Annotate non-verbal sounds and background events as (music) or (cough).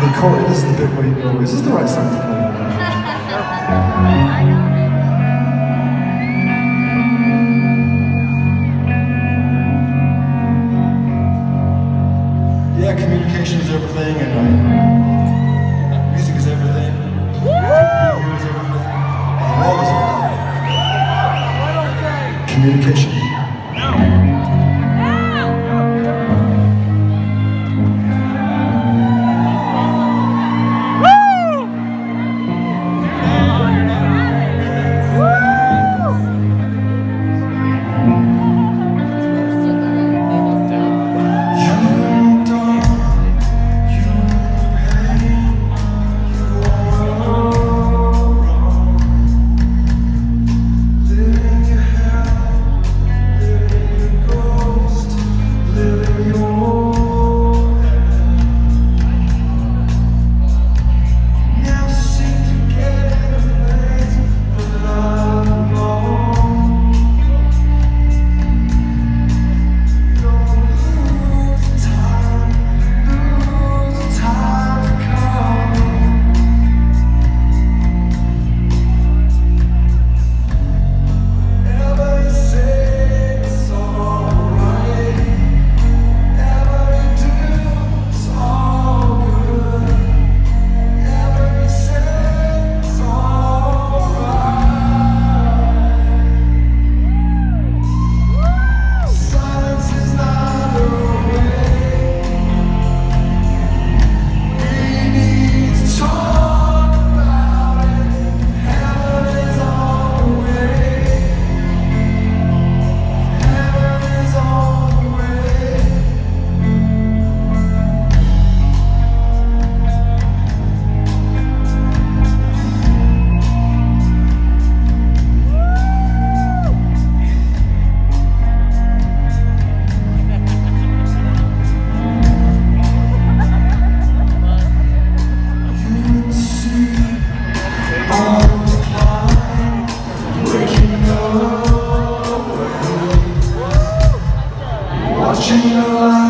The chorus, this is the bit where you go, is this the right song to play? (laughs) you know.